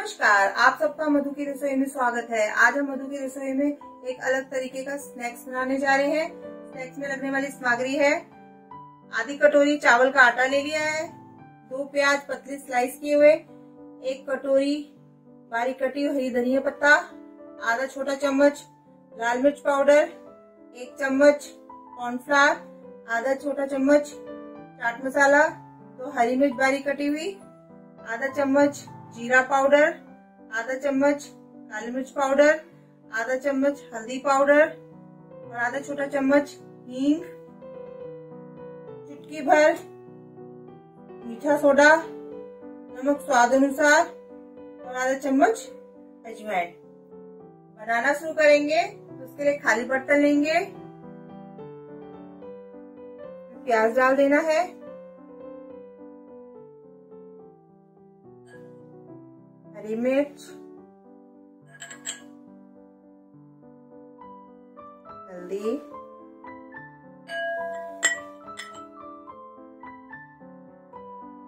नमस्कार, आप सबका मधु की रसोई में स्वागत है। आज हम मधु की रसोई में एक अलग तरीके का स्नैक्स बनाने जा रहे हैं। स्नैक्स में लगने वाली सामग्री है। आधी कटोरी चावल का आटा ले लिया है। दो प्याज पतली स्लाइस किए हुए। एक कटोरी बारीक कटी हरी धनिया पत्ता। आधा छोटा चम्मच लाल मिर्च पाउडर। एक चम्मच कॉर्नफ्लावर आधा छोटा चम्मच चाट मसाला। तो हरी मिर्च बारीक कटी हुई। आधा चम्मच जीरा पाउडर, आधा चम्मच काली मिर्च पाउडर, आधा चम्मच हल्दी पाउडर और आधा छोटा चम्मच हींग। चुटकी भर मीठा सोडा, नमक स्वाद अनुसार और आधा चम्मच अजवाइन। बनाना शुरू करेंगे तो उसके लिए खाली बर्तन लेंगे। प्याज डाल देना है। हरी मिर्च हल्दी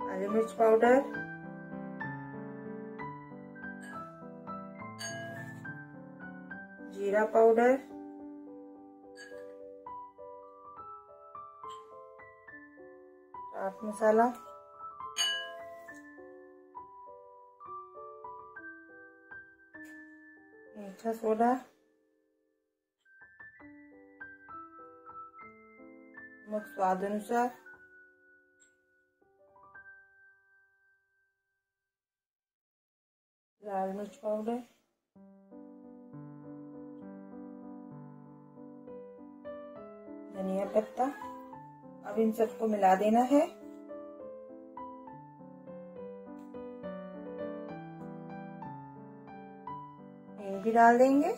हरी मिर्च पाउडर जीरा पाउडर चाट मसाला मीठा सोडा। नमक स्वाद अनुसार लाल मिर्च पाउडर धनिया पत्ता। अब इन सबको मिला देना है। भी डाल देंगे।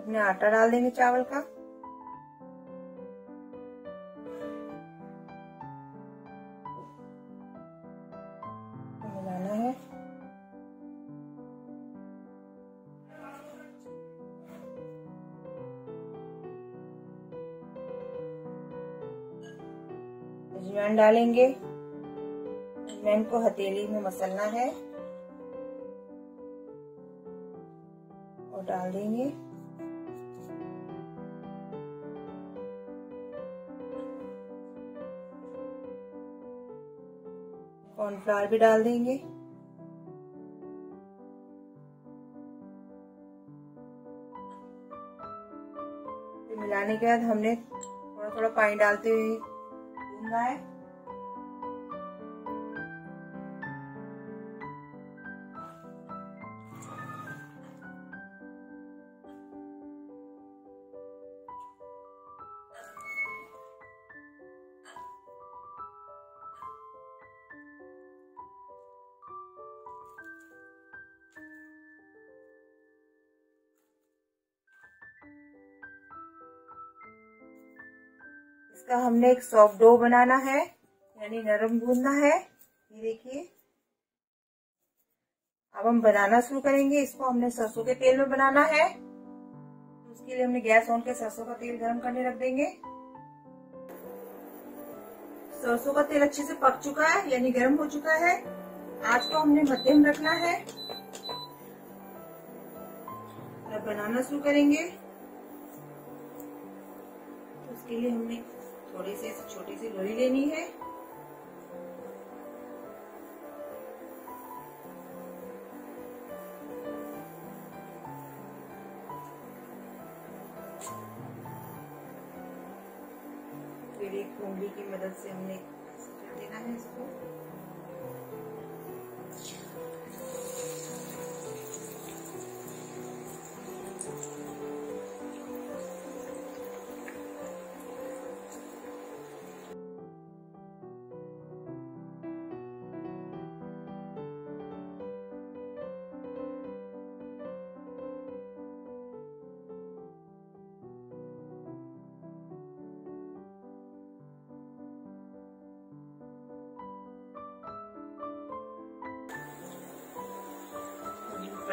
अपने आटा डाल देंगे चावल का। अजवाइन डालेंगे। अजवाइन को हथेली में मसलना है। और डाल देंगे। कॉर्नफ्लावर भी डाल देंगे। मिलाने के बाद हमने थोड़ा थोड़ा पानी डालते हुए भूनना है इसका हमने एक सॉफ्ट डो बनाना है, यानी नरम गूंदना है। ये देखिए। अब हम बनाना शुरू करेंगे। इसको हमने सरसों के तेल में बनाना है। उसके लिए हमने गैस ऑन के सरसों का तेल गर्म करने रख देंगे। सरसों का तेल अच्छे से पक चुका है, यानी गर्म हो चुका है। आज को हमने मध्यम रखना है। अब बनाना शुरू करेंगे। उसके लिए हमने थोड़ी सी छोटी सी लोई लेनी है। फिर एक उंगली की मदद से हमने देना है इसको?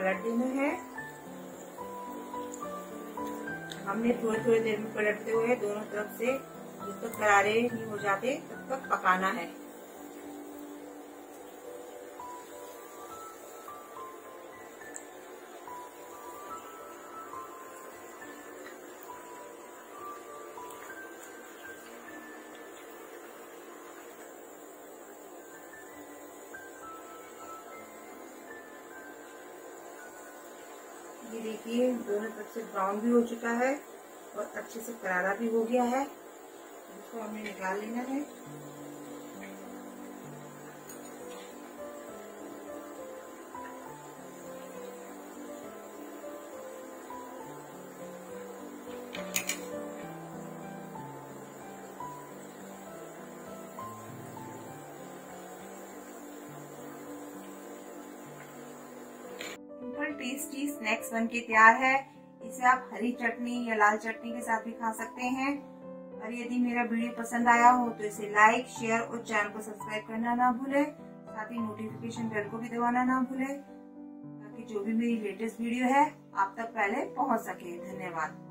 पलट देना है। हमने थोड़ी थोड़ी देर में पलटते हुए दोनों तरफ़ से जब तक करारे नहीं हो जाते, तब तक पकाना है। ये देखिए, दोनों तरफ़ से ब्राउन भी हो चुका है और अच्छे से करारा भी हो गया है। इसको हमें निकाल लेना है। टेस्टी स्नैक्स बन के तैयार है। इसे आप हरी चटनी या लाल चटनी के साथ भी खा सकते हैं। और यदि मेरा वीडियो पसंद आया हो तो इसे लाइक शेयर और चैनल को सब्सक्राइब करना ना भूले। साथ ही नोटिफिकेशन बेल को भी दबाना ना भूले। ताकि जो भी मेरी लेटेस्ट वीडियो है, आप तक पहले पहुँच सके। धन्यवाद।